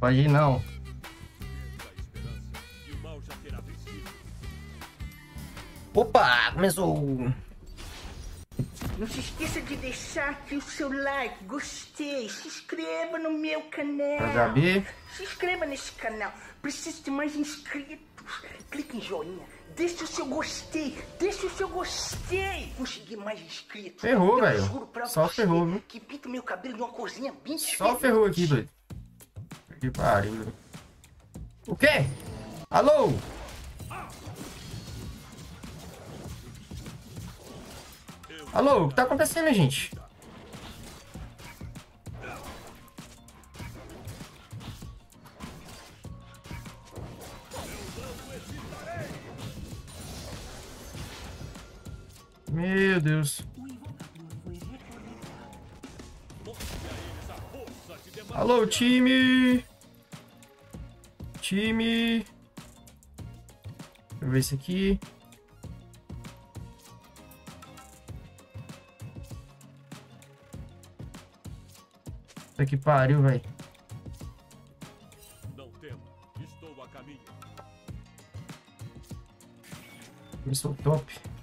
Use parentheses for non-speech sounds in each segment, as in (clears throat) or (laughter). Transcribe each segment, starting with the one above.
Pode ir não. Opa, começou. Não se esqueça de deixar aqui o seu like, gostei, se inscreva no meu canal. Gabi. Se inscreva nesse canal, preciso de mais inscritos. Clique em joinha, deixe o seu gostei, deixe o seu gostei. Consegui mais inscritos. Ferrou, velho. Só ferrou, viu? Que pinta meu cabelo de uma corzinha bem Só diferente. ferrou aqui, doido. Que pariu. O quê? Alô? Alô, o que tá acontecendo, gente? Meu Deus. Alô, time! Time! Deixa eu ver isso aqui. Puta que pariu, velho. Não tema, estou a caminho. Eu sou top.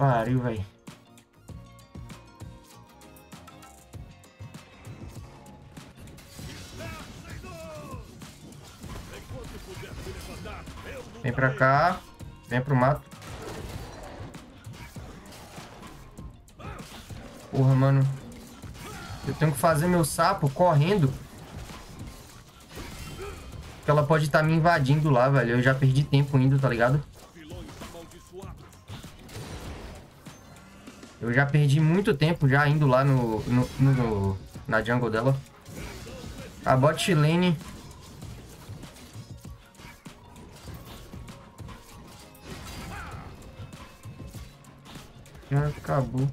Pariu, velho. Vem pra cá. Vem pro mato. Porra, mano. Eu tenho que fazer meu sapo correndo. Porque ela pode estar me invadindo lá, velho. Eu já perdi tempo indo, tá ligado? Eu já perdi muito tempo já indo lá no, no, no- na jungle dela. A bot lane. Já acabou.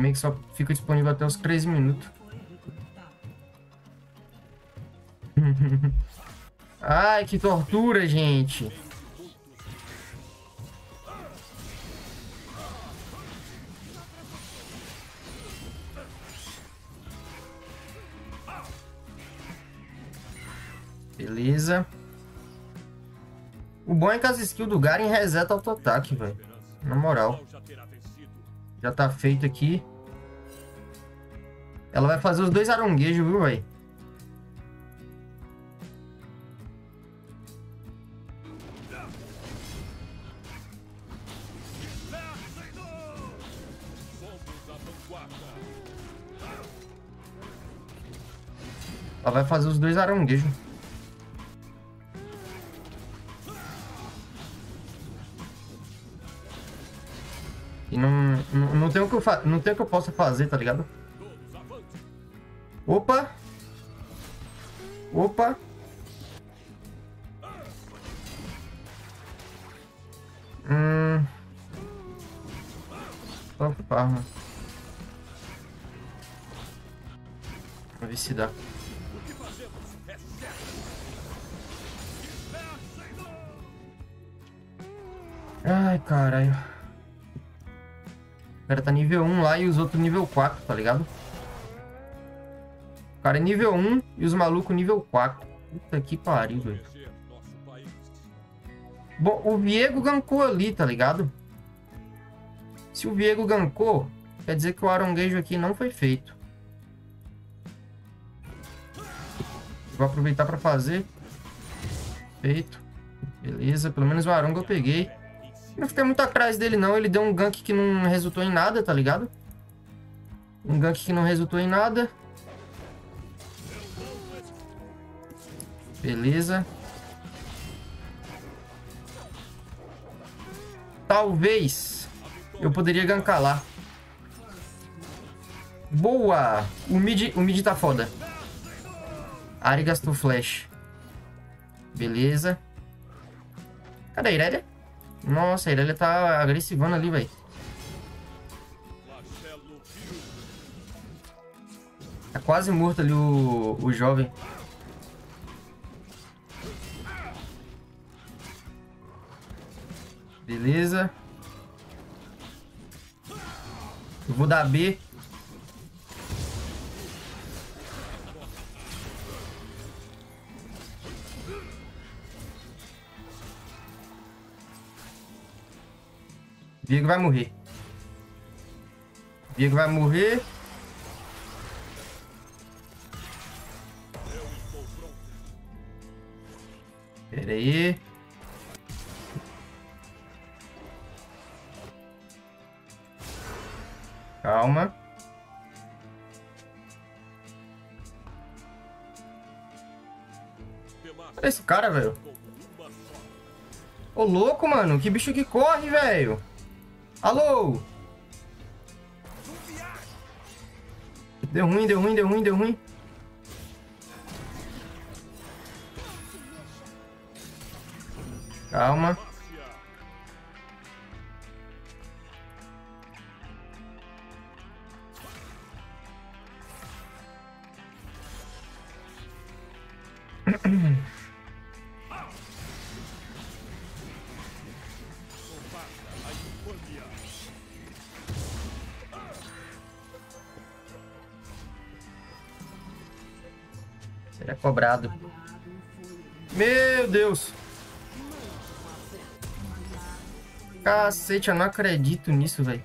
Meio que só fica disponível até os 13 minutos. (laughs) Ai, que tortura, gente. Beleza. O bom é que as skills do Garen reseta auto-ataque, velho. Na moral. Já tá feito aqui. Ela vai fazer os dois aronguejos, viu, velho? Ela vai fazer os dois aronguejos. Não, tem o que eu possa fazer, tá ligado? Opa! 4, tá ligado? O cara é nível 1 e os malucos nível 4. Puta que pariu, velho. Bom, o Viego gankou ali, tá ligado? Se o Viego gankou, quer dizer que o aronguejo aqui não foi feito. Vou aproveitar pra fazer. Feito. Beleza, pelo menos o arongo eu peguei. Não fiquei muito atrás dele não, ele deu um gank que não resultou em nada, tá ligado? Um gank que não resultou em nada. Beleza. Talvez eu poderia gankar lá. Boa! O mid, o mid tá foda. Ari gastou flash. Beleza. Cadê a Irelia? Nossa, a Irelia tá agressivando ali, velho. Tá quase morto ali o, o jovem. Beleza. Eu vou dar B. Vigo vai morrer. Vigo vai morrer. Aí. Calma. Olha esse cara, velho. Ô, louco, mano. Que bicho que corre, velho. Alô? Deu ruim, deu ruim, deu ruim, deu ruim. Calma. Seria cobrado. Meu Deus. Cacete, eu não acredito nisso, velho.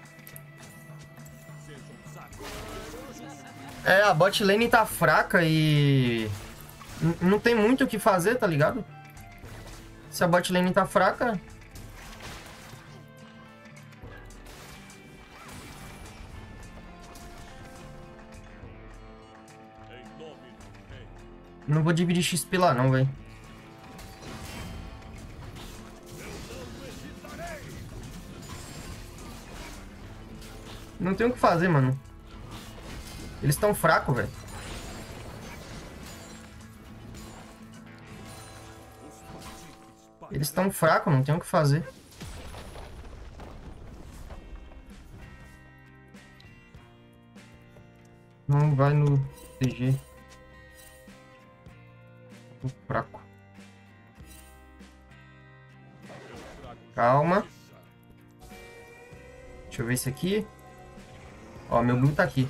É, a bot lane tá fraca e... Não tem muito o que fazer, tá ligado? Se a bot lane tá fraca... Não vou dividir XP lá não, velho. Não tem o que fazer, mano. Eles estão fracos, velho. Eles estão fracos, não tem o que fazer. Não vai no TG. Tô fraco. Calma. Deixa eu ver isso aqui. Ó, meu blue tá aqui.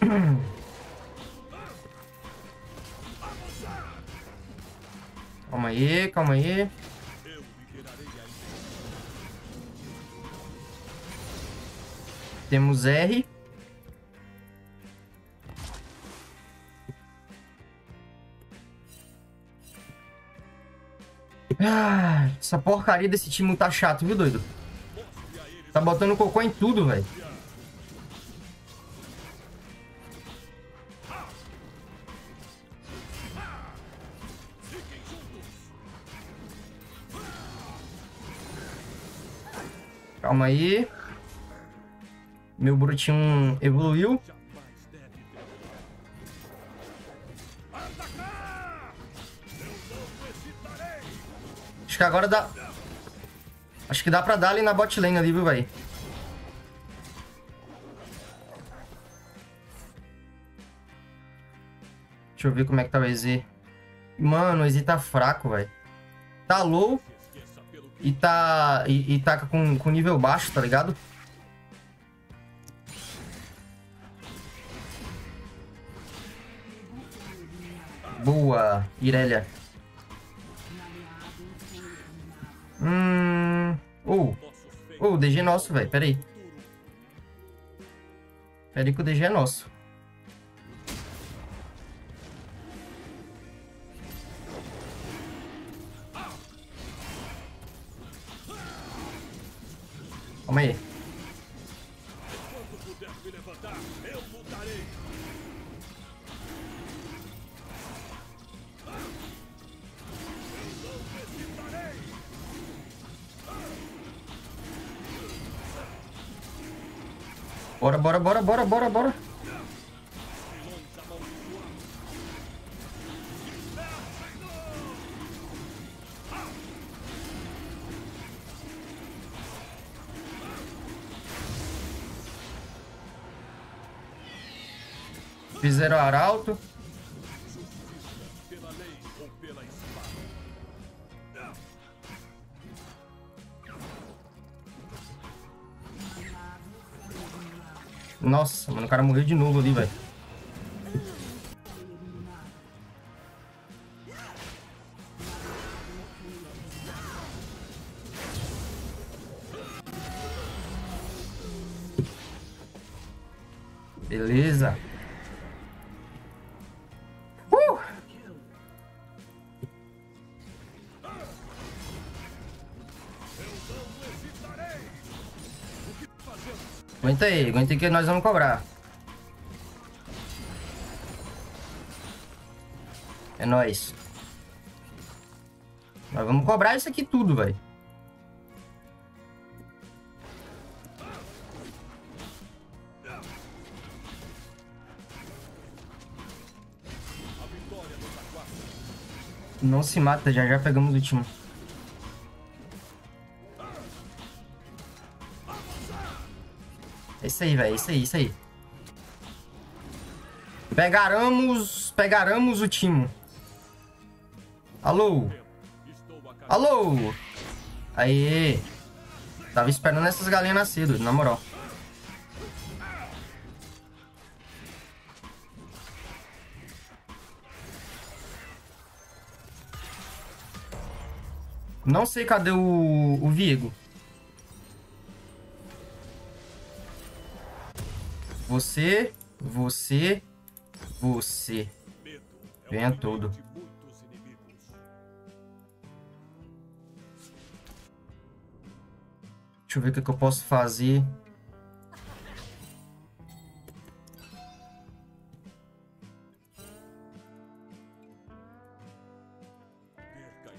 (clears throat) Calma aí, calma aí. Temos R. Ah, essa porcaria desse time tá chato, viu, doido? Tá botando cocô em tudo, velho. Calma aí. Meu brutinho evoluiu. Que agora dá... Acho que dá pra dar ali na bot lane ali, viu, velho? Deixa eu ver como é que tá o EZ. Mano, o EZ tá fraco, velho. Tá low. E tá... E, e tá com, com nível baixo, tá ligado? Boa, Irelia. Hum. Oh. Oh, o DG é nosso, velho. Pera aí. Pera aí que o DG é nosso. Calma aí. bora, bora, bora. Fizeram arauto. Nossa, mano, o cara morreu de novo ali, velho. Aguenta aí, aguenta que nós vamos cobrar. É nóis. Nós vamos cobrar isso aqui tudo, velho. Não se mata, já já pegamos o time. É isso aí, velho. É isso aí, isso aí. Pegaramos. Pegaramos o time. Alô? Alô? Aê. Tava esperando essas galinhas nascer, na moral. Não sei cadê o, o Viego. Você, você, você. Venha todo. Deixa eu ver o que, que eu posso fazer.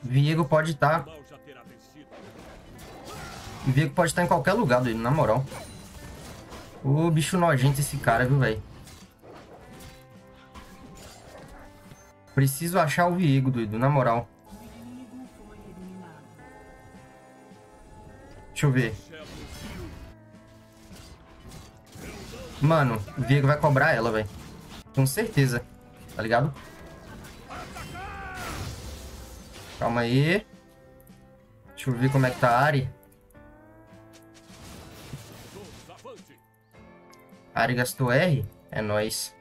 Viego pode estar. vencido. Viego pode estar em qualquer lugar dele, na moral. Ô, bicho nojento esse cara, viu, velho? Preciso achar o Viego, doido, na moral. Deixa eu ver. Mano, o Viego vai cobrar ela, velho. Com certeza. Tá ligado? Calma aí. Deixa eu ver como é que tá a Ari. Ari gastou R? É nóis.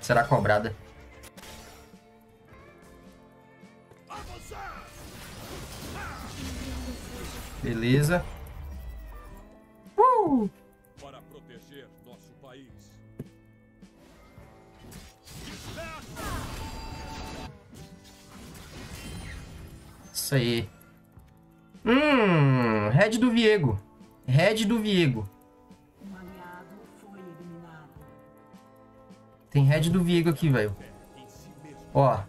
Será cobrada. Beleza. Uh! Para proteger nosso país. Isso aí. Hum, Red do Viego. Red do Viego. Tem Red do Viego aqui, velho. Ó.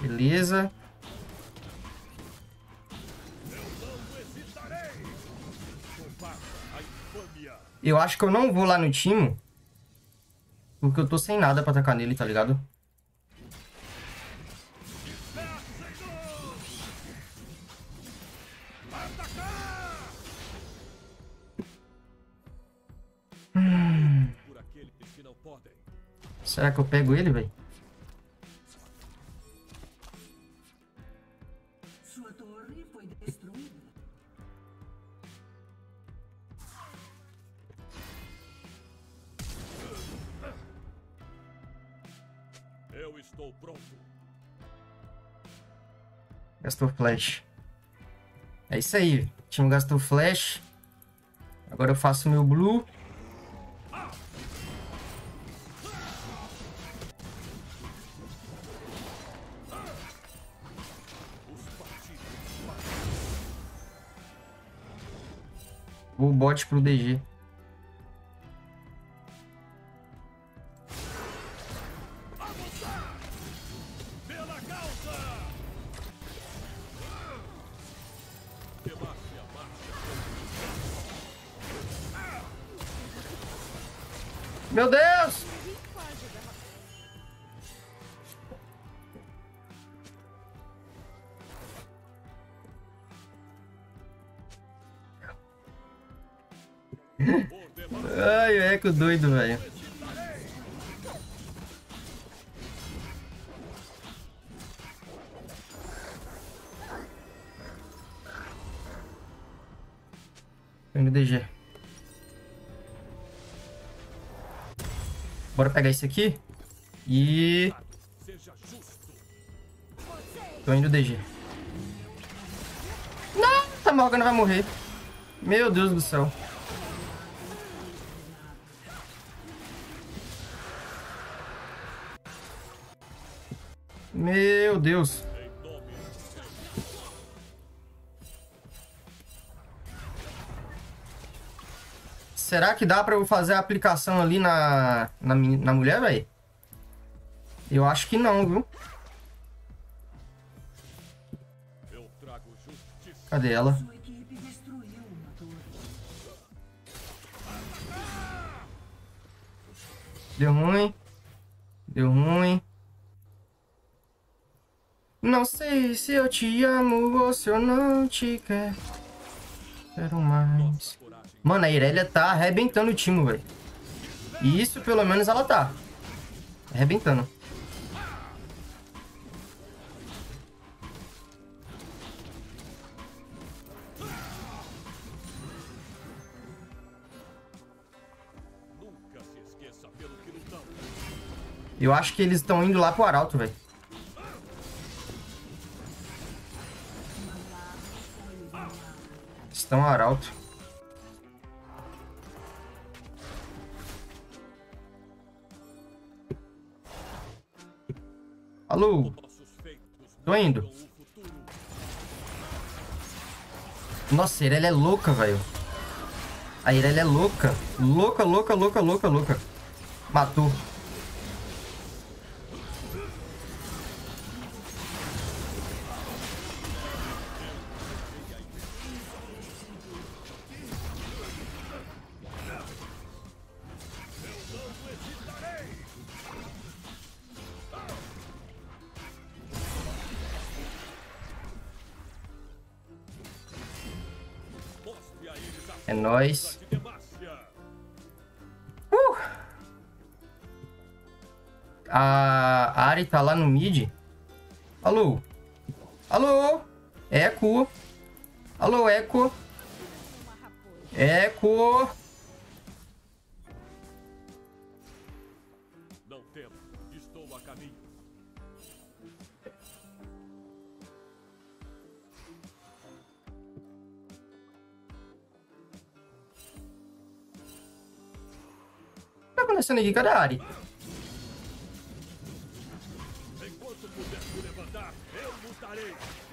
Beleza. Eu acho que eu não vou lá no time. Porque eu tô sem nada pra atacar nele, tá ligado? Será que eu pego ele, velho? Sua torre foi destruída. Eu estou pronto. Gastou flash. É isso aí. O time gastou flash. Agora eu faço meu blue. Bot pro DG. Meu Deus! Ai, o Eco doido, velho. MDG. Bora pegar esse aqui. E... Tô indo DG. Não, a Morgana vai morrer. Meu Deus do céu. Meu Deus. Será que dá pra eu fazer a aplicação ali na, na, na mulher, velho? Eu acho que não, viu? Eu trago justiça. Cadê ela? Deu ruim. Deu ruim. Não sei se eu te amo ou se eu não te quero. Quero mais. Mano, a Irelia tá arrebentando o time, velho. E isso, pelo menos, ela tá. Arrebentando. Eu acho que eles estão indo lá pro Arauto, velho. Estão Arauto. Alô, tô indo. Nossa, a é louca, velho. A Irelia é louca. Louca, louca, louca, louca, louca. Matou. Tá lá no mid. Alô? Alô? Eco? Alô, Eco? Eco? Não temo. Estou a caminho. O que tá acontecendo aqui? Cadê a Ari? Eu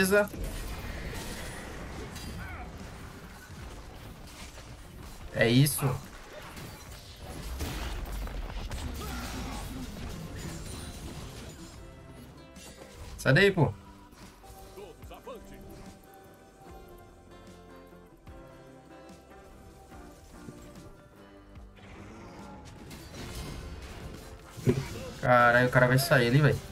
Beleza. É isso. Sai daí, pô. Caralho, o cara vai sair ali, velho.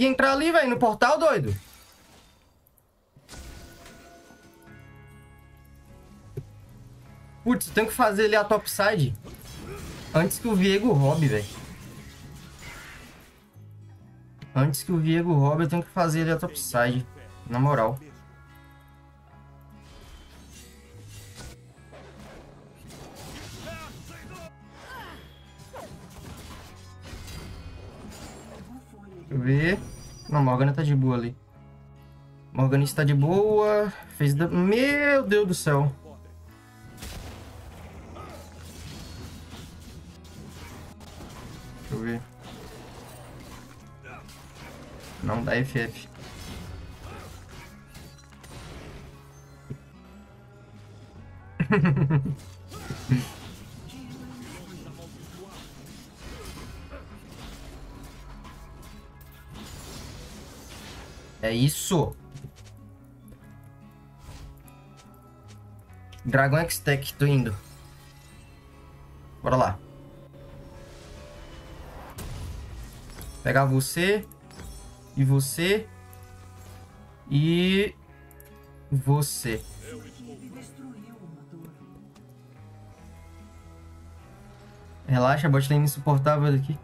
Consegui entrar ali, velho? No portal, doido? Putz, eu tenho que fazer ali a topside. Antes que o Viego roube, velho. Antes que o Viego roube, eu tenho que fazer ali a topside. Na moral. Morgana tá de boa ali. Morgana está de boa. Fez da... Meu Deus do céu. Deixa eu ver. Não dá FF. (laughs) É isso. Dragon X-Tech, tô indo. Bora lá. Pegar você. E você. E... Você. Relaxa, a botlane insuportável daqui.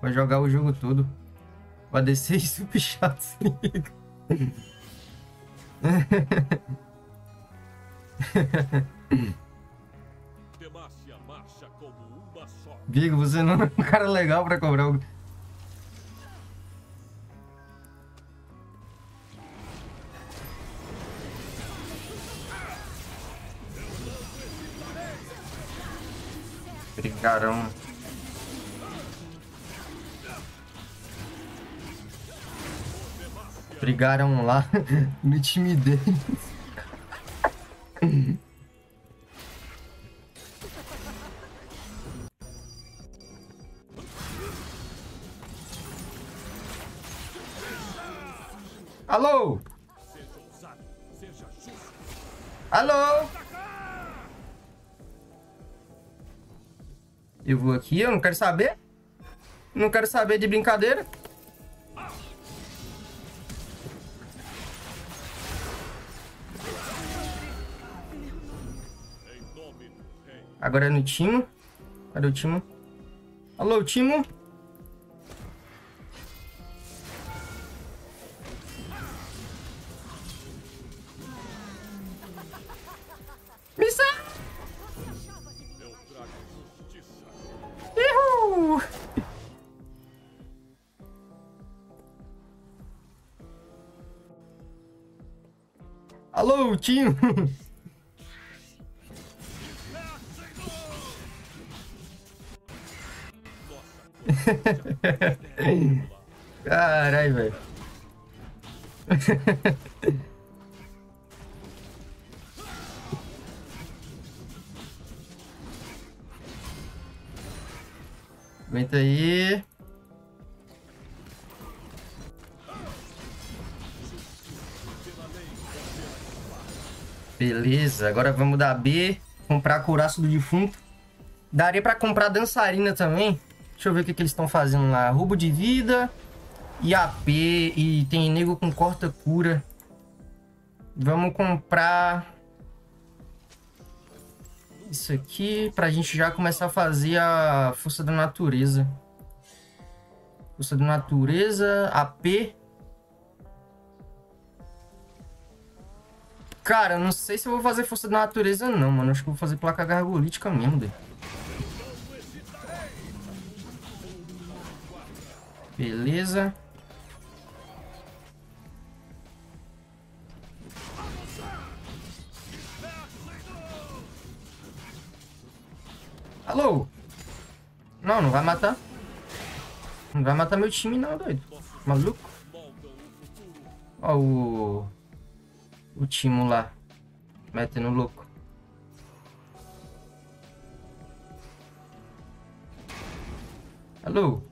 Vai jogar o jogo todo. Vai descer super (laughs) chato, se liga. Bigo, você não é um cara legal pra cobrar o. Brigaram. Brigaram lá (laughs) no time deles. Alô? Alô? Eu vou aqui, eu não quero saber. Não quero saber de brincadeira. Agora é no Timo. Cadê o Timo? Alô, Timo? Missa! Uhul! Alô, Timo! (laughs) Caralho, velho. Aguenta aí. Beleza, agora vamos dar B, comprar curaço do defunto. Daria pra comprar dançarina também. Deixa eu ver o que, que eles estão fazendo lá. Roubo de vida e AP. E tem nego com corta cura. Vamos comprar isso aqui pra gente já começar a fazer a força da natureza. Força da natureza, AP. Cara, não sei se eu vou fazer força da natureza não, mano. Acho que eu vou fazer placa gargolítica mesmo, velho. Beleza. Alô? Não, não vai matar. Não vai matar meu time não, doido. Maluco? Ó o... O Timo lá. Metendo louco. Alô?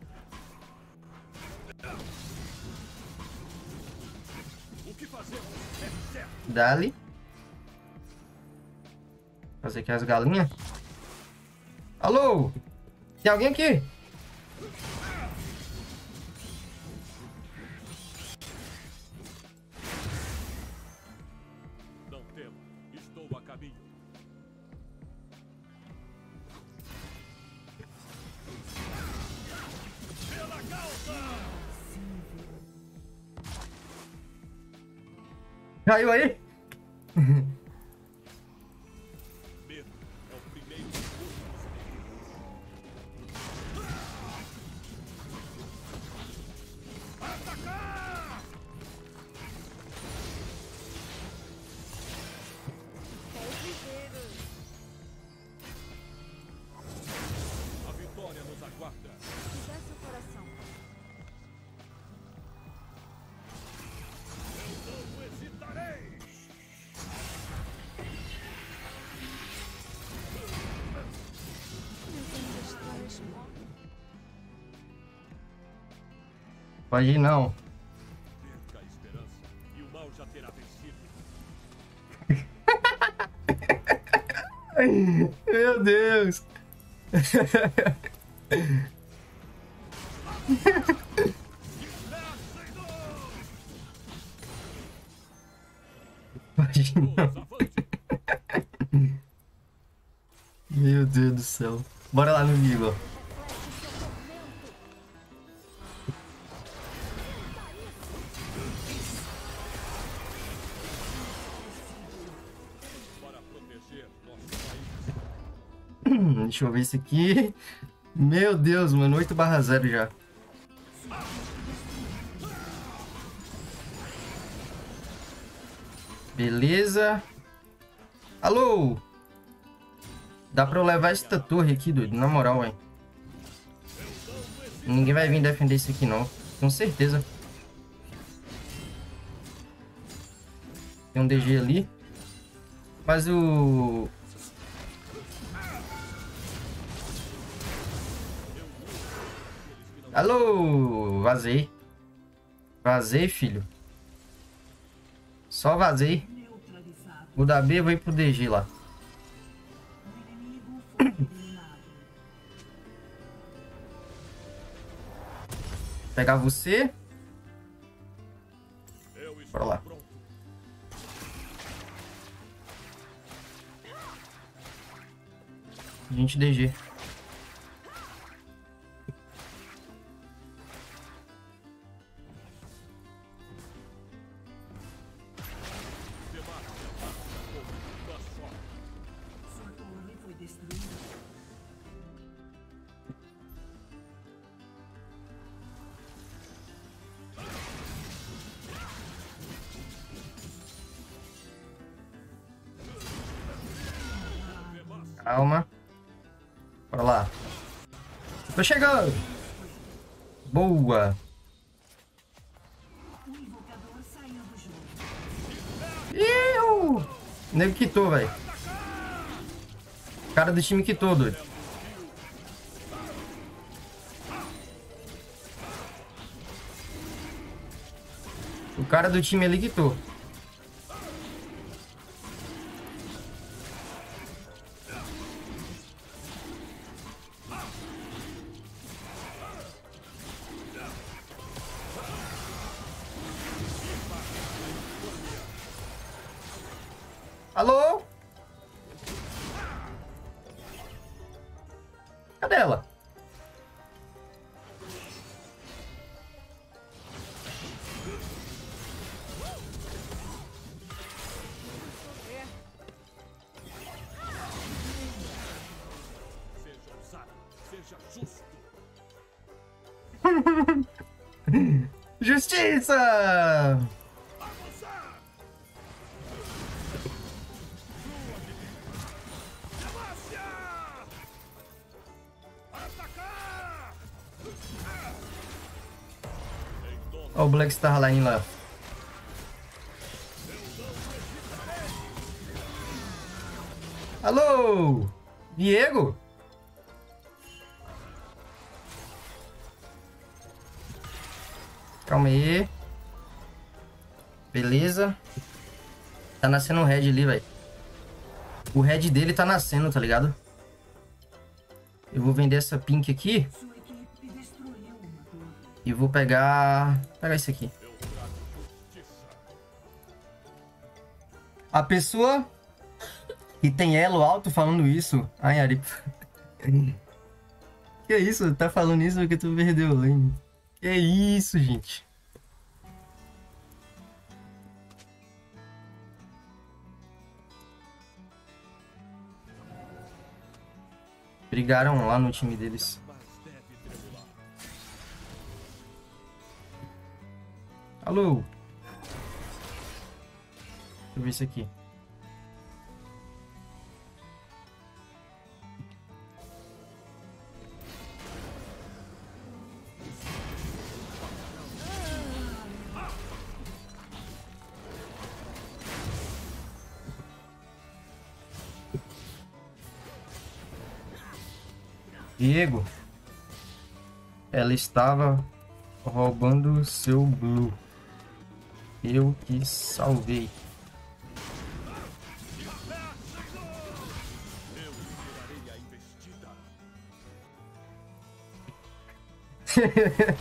Dali. Fazer aqui as galinhas. Alô? Tem alguém aqui? Inimigos. Atacar! A vitória nos aguarda. Pode ir não. (laughs) Meu Deus. (laughs) Meu Deus do céu. Bora lá no Vigo. Deixa eu ver isso aqui. (laughs) Meu Deus, mano. 8 barra 0 já. Beleza. Alô? Dá pra eu levar esta torre aqui, doido. Na moral, hein. Ninguém vai vir defender isso aqui, não. Com certeza. Tem um DG ali. Mas o... Alô, vazei. Vazei, filho. Só vazei. O da B vai pro DG lá. Pegar você. Bora lá. pronto. Gente DG. Calma. Bora lá. Tô chegando. Boa. Iu! O nego quitou, velho. Cara do time quitou, doido. O cara do time ali quitou. Seja justo. (laughs) Justiça! Em Ó o Black Star Line lá. Alô? Diego? Calma aí. Beleza. Tá nascendo um red ali, velho. O red dele tá nascendo, tá ligado? Eu vou vender essa pink aqui e vou pegar... Pegar esse aqui. A pessoa que tem elo alto falando isso. Ai, Ari. (laughs) que isso? Tá falando isso porque tu perdeu o Que isso, gente? Brigaram lá no time deles. Alô? Deixa eu ver isso aqui. Diego. Ela estava Roubando seu blue. Eu que salvei. (laughs)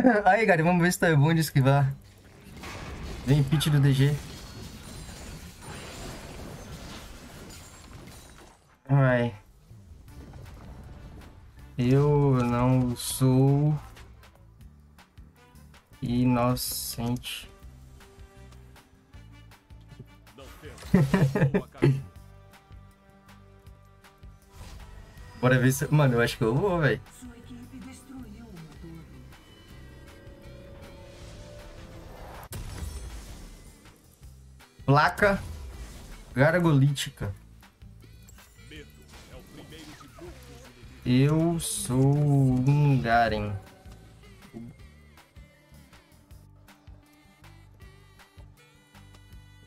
(laughs) Aí, cara, vamos ver se tá bom de esquivar. Vem pitch do DG. Vai. Eu não sou inocente. (laughs) Bora ver se. Mano, eu acho que eu vou, velho. Placa gargolítica. Eu sou um Garen.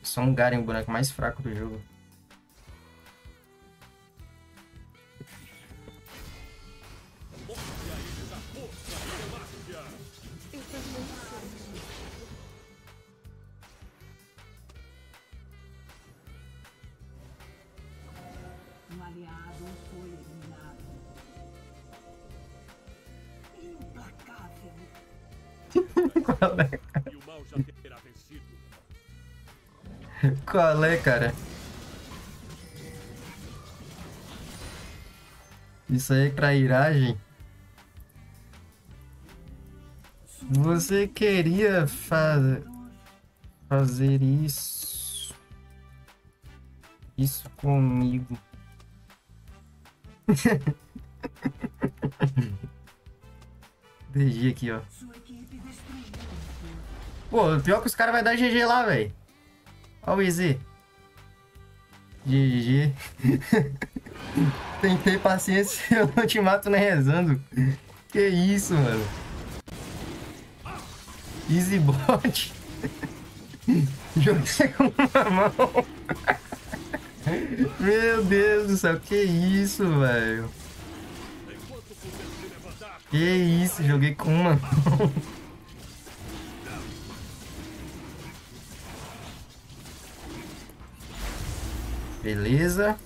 Só um Garen, o boneco mais fraco do jogo. Qual é, cara? Isso aí é trairagem? Você queria fa fazer isso? Isso comigo? (laughs) DG aqui, ó. Pô, pior que os caras vão dar GG lá, velho. Ó o Easy. GG. Tentei paciência, (laughs) eu não te mato nem rezando. Que isso, mano. Easy bot. (laughs) Joguei com uma mão. Meu Deus do céu, que isso, velho. Que isso, joguei com uma mão. Beleza.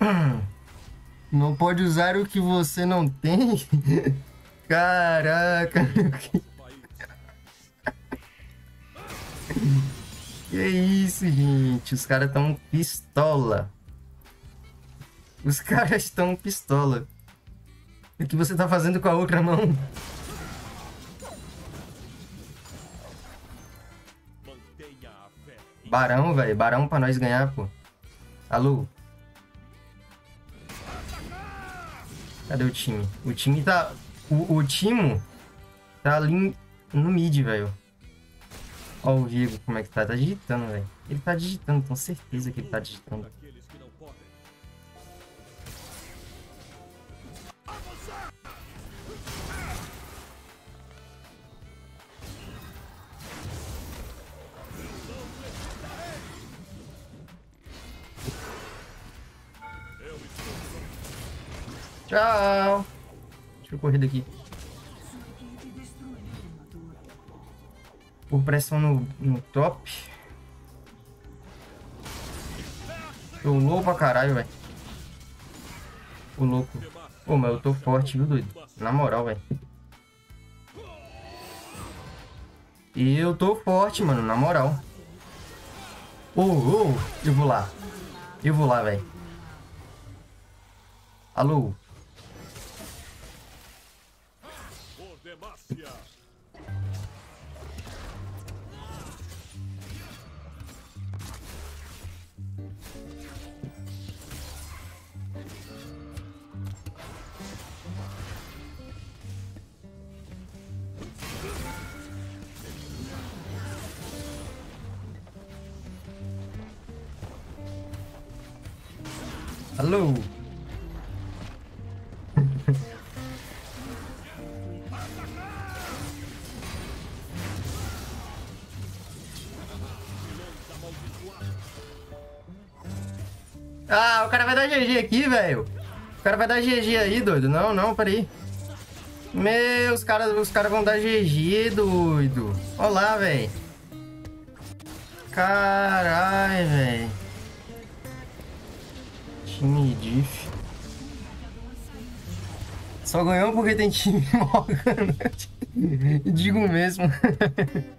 (clears throat) Não pode usar o que você não tem? (laughs) Caraca. (laughs) Que isso, gente? Os caras estão pistola. Os caras estão pistola. O que você tá fazendo com a outra mão? Barão, velho. Barão pra nós ganhar, pô. Alô? Cadê o time? O time tá. O, o Timo tá ali no mid, velho. Ó o Vigo como é que tá. Tá digitando, velho. Ele tá digitando, tenho certeza que ele tá digitando. Tchau! Deixa eu correr daqui. Por pressão no, no top. Tô louco pra caralho, velho. Ô louco. Pô, mas eu tô forte, viu, doido? Na moral, velho. Eu tô forte, mano, na moral. Ô, ô, eu vou lá. Eu vou lá, velho. Alô? Alô? (laughs) Ah, o cara vai dar GG aqui, velho. O cara vai dar GG aí, doido. Não, não, peraí. Meu, os caras os cara vão dar GG, doido. Olha lá, velho. Caralho, velho. Time diff. Só ganhou porque tem time (laughs) Morgana. Digo mesmo. (laughs)